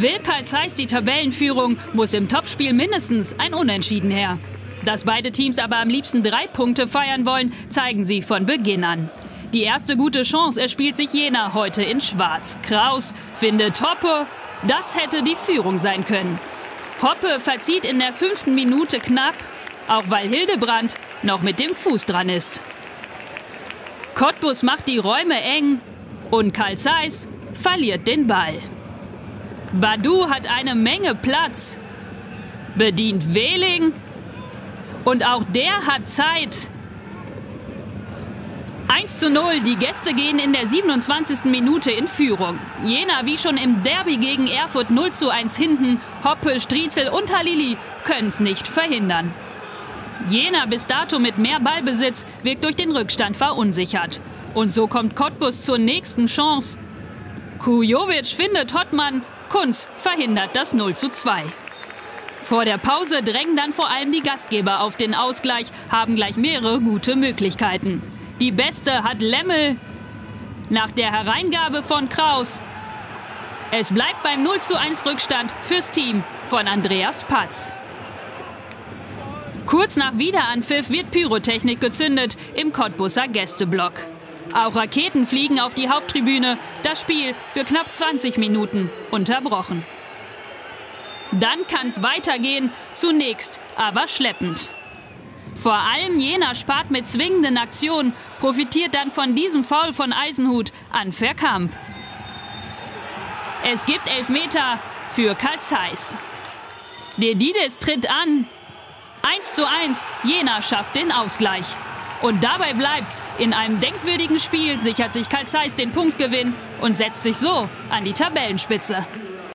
Will Karl Zeiss die Tabellenführung, muss im Topspiel mindestens ein Unentschieden her. Dass beide Teams aber am liebsten drei Punkte feiern wollen, zeigen sie von Beginn an. Die erste gute Chance erspielt sich Jena heute in Schwarz. Kraus findet Hoppe. Das hätte die Führung sein können. Hoppe verzieht in der fünften Minute knapp, auch weil Hildebrand noch mit dem Fuß dran ist. Cottbus macht die Räume eng und Karl Zeiss verliert den Ball. Badu hat eine Menge Platz, bedient Wehling und auch der hat Zeit. 1 zu 0, die Gäste gehen in der 27. Minute in Führung. Jena wie schon im Derby gegen Erfurt 0 zu 1 hinten. Hoppe, Striezel und Halili können es nicht verhindern. Jena bis dato mit mehr Ballbesitz wirkt durch den Rückstand verunsichert. Und so kommt Cottbus zur nächsten Chance. Kujovic findet Hottmann, Kunz verhindert das 0 zu 2. Vor der Pause drängen dann vor allem die Gastgeber auf den Ausgleich, haben gleich mehrere gute Möglichkeiten. Die beste hat Lemmel nach der Hereingabe von Kraus. Es bleibt beim 0 zu 1 Rückstand fürs Team von Andreas Patz. Kurz nach Wiederanpfiff wird Pyrotechnik gezündet im Cottbusser Gästeblock. Auch Raketen fliegen auf die Haupttribüne, das Spiel für knapp 20 Minuten unterbrochen. Dann kann es weitergehen, zunächst aber schleppend. Vor allem Jena spart mit zwingenden Aktionen, profitiert dann von diesem Foul von Eisenhut an Verkamp. Es gibt Elfmeter für Karl Zeiss. Dedides tritt an. 1 zu 1, Jena schafft den Ausgleich. Und dabei bleibt's. In einem denkwürdigen Spiel sichert sich Karl Zeiss den Punktgewinn und setzt sich so an die Tabellenspitze.